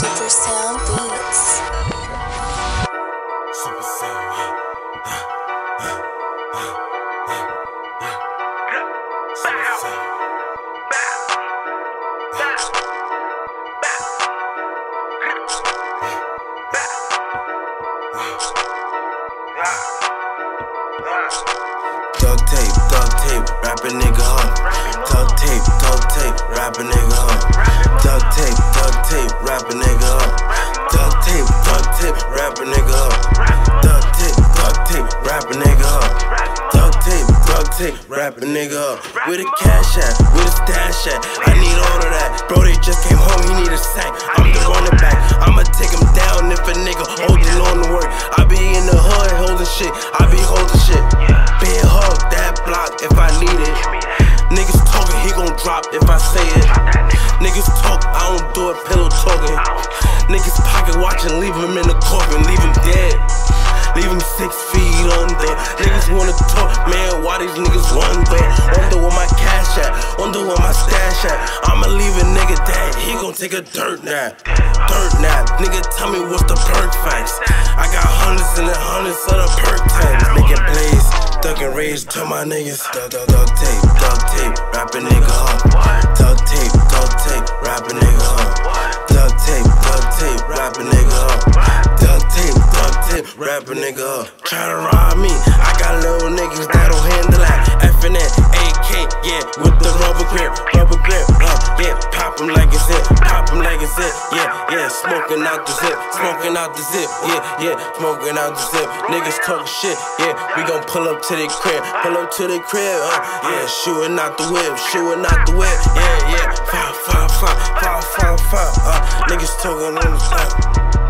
Super Sound Beats. Super Sound. Duct tape, duct tape, wrap a nigga up. Duct tape, wrap a nigga up. Where the cash at? Where the stash at? I need all of that. Bro, they just came home, he need a sack. I'm the back. I'ma take him down if a nigga holding on to work. I be in the hood holding shit. I be holding shit. Being hugged that block if I need it. Niggas talking, he gon' drop if I say it. Niggas talk, I don't do it, pillow talking. Niggas pocket watching, leave him in the coffin, leave him dead. Leave him six feet under. Niggas wanna talk, man, why these niggas wonder? Wonder where my cash at, wonder where my stash at. I'ma leave a nigga dead, he gon' take a dirt nap. Dirt nap, nigga, tell me what's the perk facts. I got hundreds and hundreds of the perk tags. Making plays, ducking rage to my niggas. Duck, duck, duck tape, duck tape, wrap a nigga up. Duck tape, duck wrap a nigga up. to rob me, I got little niggas that'll handle that. F and AK, yeah, with the rubber grip, rubber grip, uh, yeah, pop 'em like it's it, pop 'em like it's it, yeah, yeah, smoking out the zip, smoking out the zip, yeah, yeah, smoking out the zip. Niggas talking shit, yeah, we gon' pull up to the crib, pull up to the crib, uh, yeah, shooting out the whip, shooting out the whip, yeah, yeah, five, five, five, five, five, five, uh, niggas talking on the side.